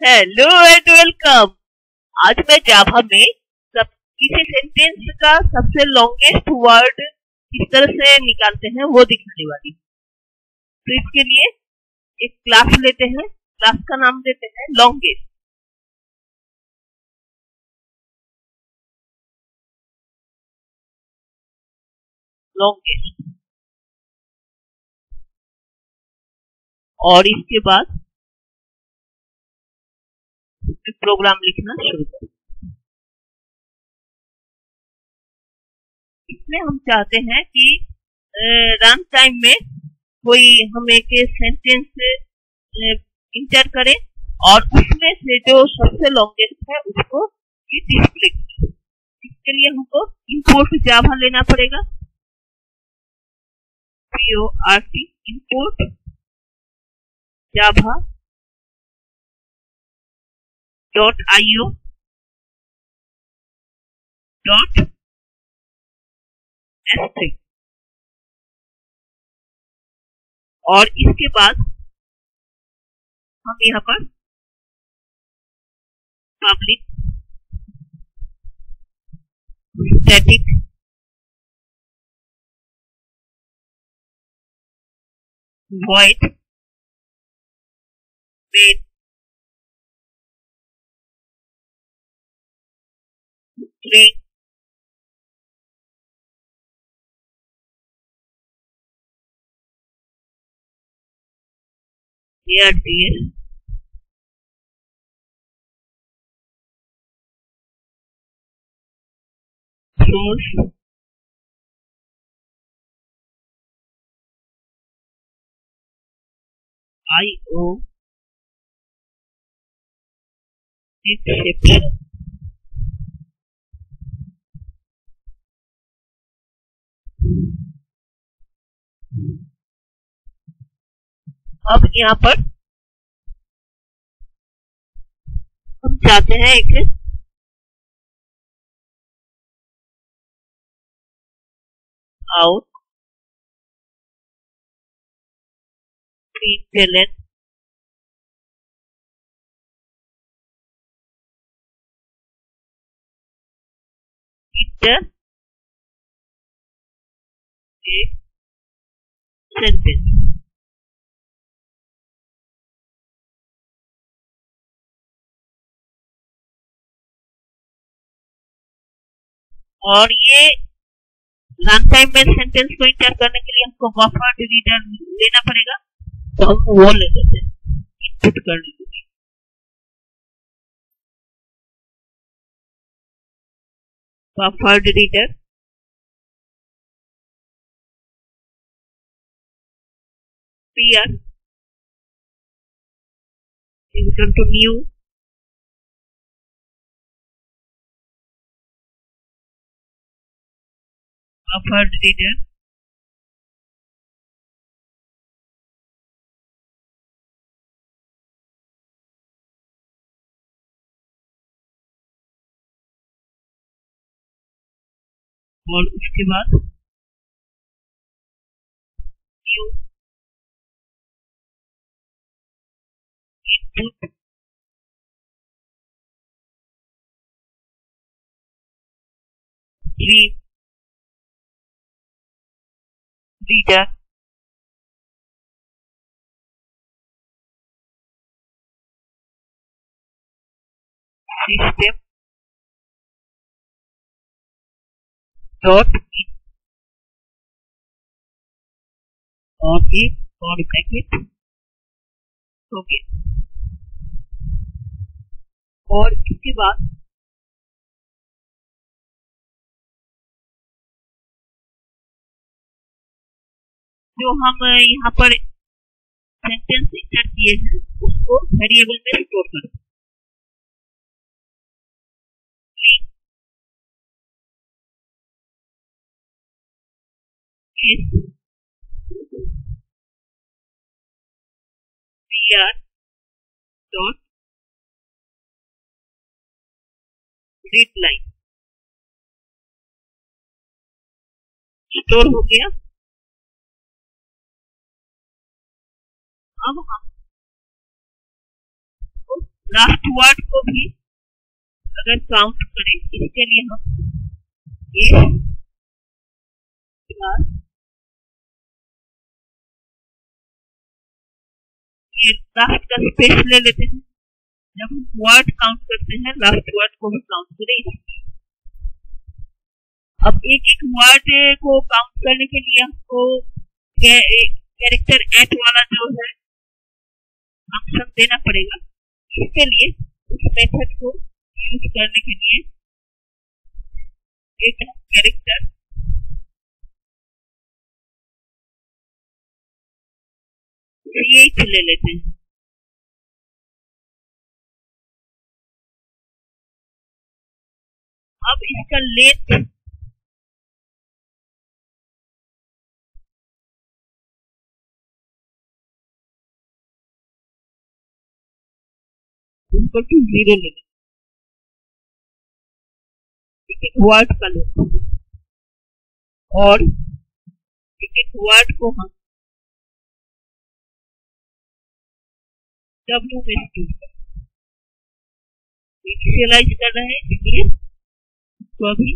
Hello and welcome आज मैं जावा में सब किसी सेंटेंस का सबसे लॉन्गेस्ट वर्ड किस तरह से निकालते हैं वो दिखाने वाली तो इसके लिए एक क्लास लेते हैं। क्लास का नाम देते हैं लॉन्गेस्ट लॉन्गेस्ट और इसके बाद प्रोग्राम लिखना शुरू करें। इसमें हम चाहते हैं कि रन टाइम में कोई हम एक सेंटेंस इंटर करें और उसमें से जो सबसे लॉन्गेस्ट है उसको डिस्प्ले इसके लिए हमको इंपोर्ट जावा लेना पड़ेगा। P O R T import Java dot io dot s3 और इसके बाद हम यहाँ पर public static void main three Here, dear. Source. I O exception. अब यहाँ पर हम चाहते हैं एक आउट enter sentence और ये रन टाइम में सेंटेंस को इंटर करने के लिए हमको बफर रीडर लेना पड़ेगा? तो हम वो ले लेते हैं। इनपुट करने के लिए buffer reader PR is equal to new buffered reader और उसके बाद new stupid lead, leader, system, dot, Or it, on packet. okay. और इसके बाद जो हम यहाँ पर सेंटेंस इंटर किए हैं, उसको वेरिएबल में स्टोर कर pr dot read line. Store हो गया। अब हम लास्ट वर्ड को भी अगर काउंट करें, इसके लिए हम ये लास्ट का स्पेस ले लेते हैं। जब हम वर्ड काउंट करते हैं लास्ट वर्ड को भी काउंट करें अब एक एक वर्ड को काउंट करने के लिए हमको कैरेक्टर एट वाला जो है फ़ंक्शन देना पड़ेगा। इसके लिए उस मेथड को यूज़ करने के लिए एक कैरेक्टर ले लेते हैं। अब इसका लेंथ इक्वल टू ज़ीरो लेंगे वर्ड का और एक एक वर्ड को हम डब्ल्यू में कर रहे हैं, इसलिए तो अभी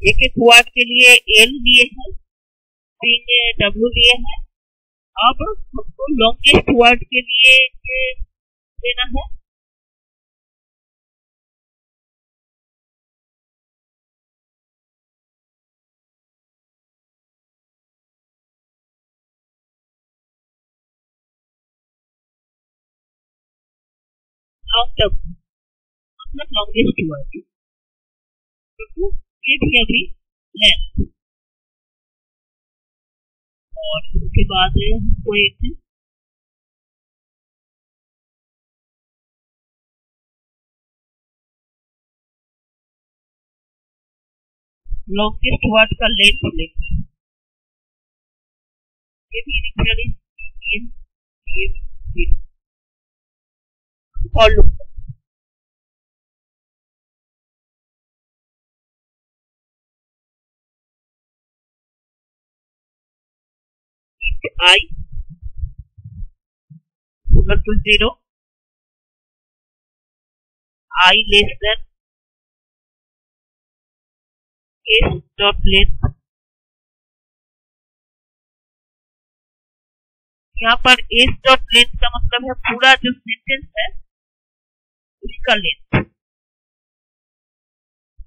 एक एक वर्ड के लिए एल लिए हैं तीन डब्ल्यू लिए हैं अब हमको लॉन्गेस्ट वर्ड के लिए देना है लॉन्ग टर्म मतलब लॉन्गेस्ट वर्ड ये भी अभी लेंथ और उसके बाद हमको एक लॉन्गेस्ट वर्ड का लेंथ लेंगे ये भी ये ये look i equal to 0 i less than s dot length. यहाँ पर एस डॉट लेंथ का मतलब है पूरा जो सेंटेंस है उसका लेंथ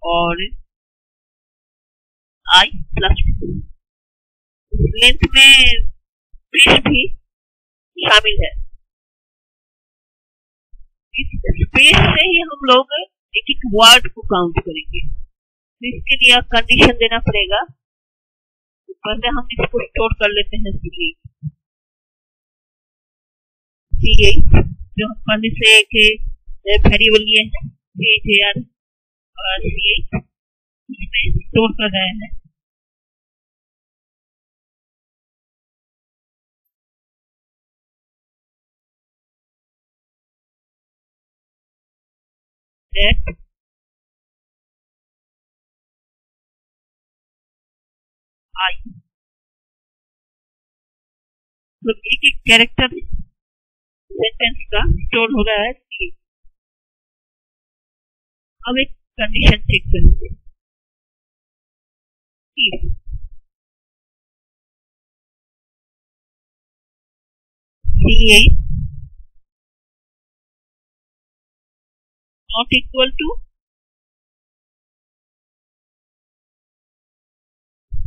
और आई प्लस लेंथ में स्पेस भी शामिल है। इस स्पेस से ही हम लोग एक एक वर्ड को काउंट करेंगे। तो इसके लिए कंडीशन देना पड़ेगा। पहले हम इसको स्टोर कर लेते हैं सी सी जो हम पहले से एक वेरिएबल लिए हैं। एच ए आर और इसमें स्टोर कर रहे हैं। I तो एक एक कैरेक्टर सेंटेंस का स्टोर हो रहा है। अब एक condition check C at not equal to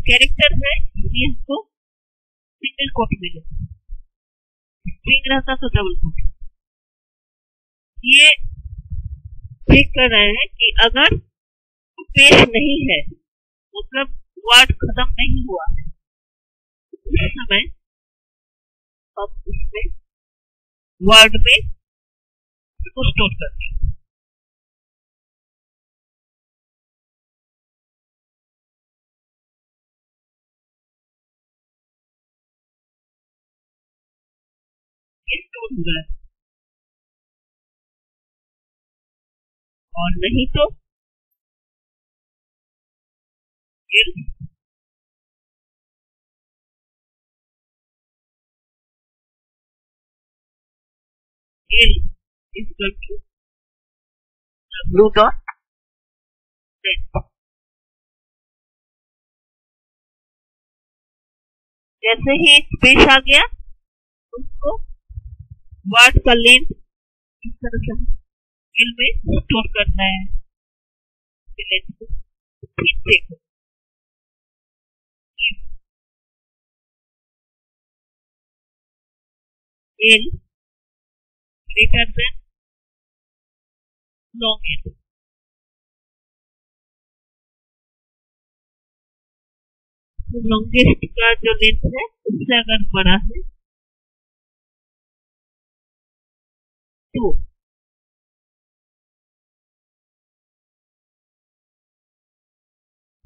character है इसलिए हमको सिंगल कोट मिले स्ट्रिंग रहता तो डबल कोट ये चेक कर रहे हैं कि अगर पेश नहीं है मतलब वार्ड खत्म नहीं हुआ है उस समय अब इसमें वर्ड में इसको स्टोर करते हैं स्टोर है। और नहीं तो L is equal to जैसे ही स्पेस आ गया, उसको वर्ड का लेंथ इस तरह से एल में स्टोर करना है long L. तो लॉन्गेस्ट का जो लेंथ है, उससे अगर बड़ा है तो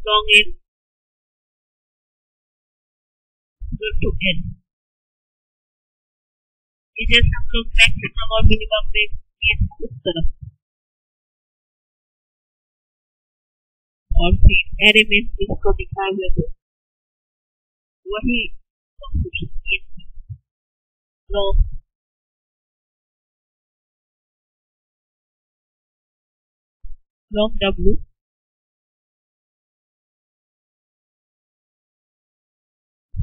long L equal to L. ये जैसे हम लोग मैक्सिमम और मिनिमम में ये उस तरफ़। और फिर एरे में इसको दिखाए हुए थे वही लॉन्ग लॉन्ग डब्ल्यू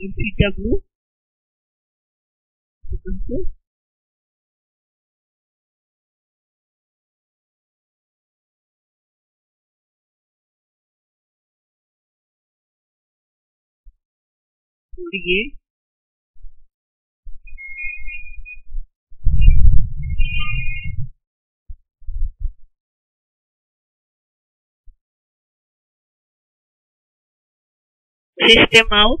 दें LCW ये system out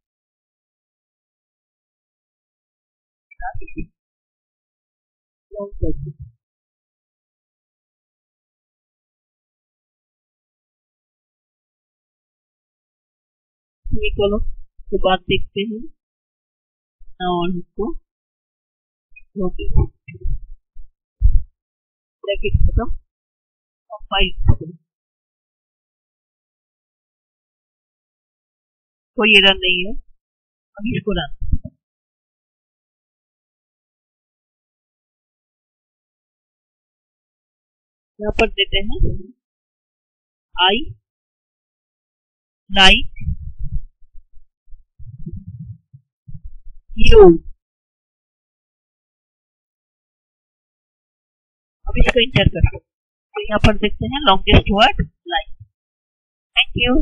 तो बात देखते हैं और इसको ओके ब्रैकेट खत्म और फ़ाइल खत्म कोई एरर नहीं है। अब इसको रन। यहाँ पर देते हैं। आई लाइक यू अब इसको इंटर करो। तो यहाँ पर देखते हैं longest word like thank you